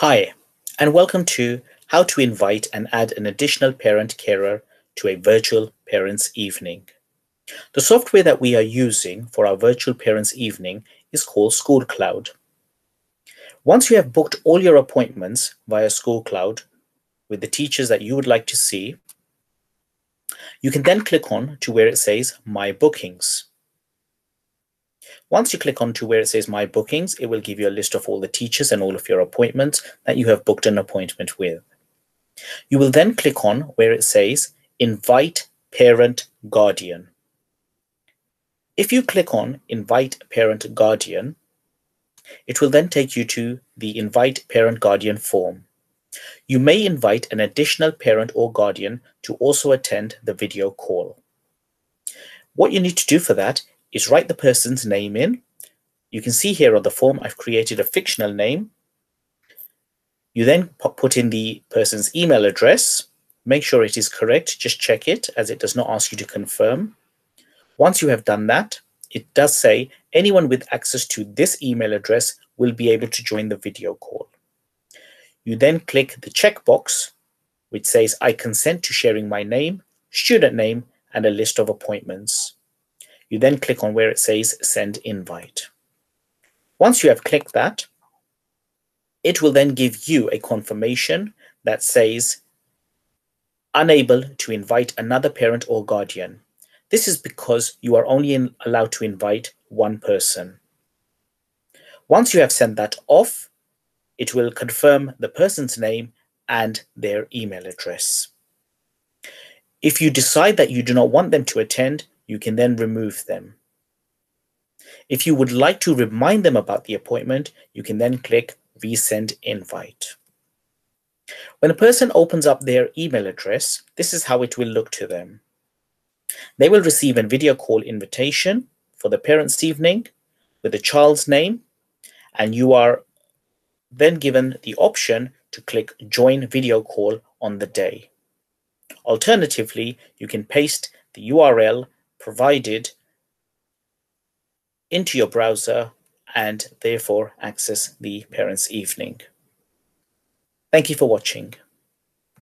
Hi, and welcome to How to Invite and Add an Additional Parent Carer to a Virtual Parents Evening. The software that we are using for our Virtual Parents Evening is called School Cloud. Once you have booked all your appointments via School Cloud with the teachers that you would like to see, you can then click on to where it says My Bookings. Once you click on to where it says My Bookings, it will give you a list of all the teachers and all of your appointments that you have booked an appointment with. You will then click on where it says Invite Parent Guardian. If you click on Invite Parent Guardian, it will then take you to the Invite Parent Guardian form. You may invite an additional parent or guardian to also attend the video call. What you need to do for that is write the person's name in. You can see here on the form, I've created a fictional name. You then put in the person's email address. Make sure it is correct. Just check it as it does not ask you to confirm. Once you have done that, it does say anyone with access to this email address will be able to join the video call. You then click the checkbox, which says I consent to sharing my name, student name, and a list of appointments. You then click on where it says send invite. Once you have clicked that, it will then give you a confirmation that says unable to invite another parent or guardian. This is because you are only in, allowed to invite one person. Once you have sent that off, it will confirm the person's name and their email address. If you decide that you do not want them to attend, you can then remove them. If you would like to remind them about the appointment, you can then click Resend Invite. When a person opens up their email address, this is how it will look to them. They will receive a video call invitation for the parents' evening with the child's name, and you are then given the option to click Join Video Call on the day. Alternatively, you can paste the URL provided into your browser and therefore access the parents' evening. Thank you for watching.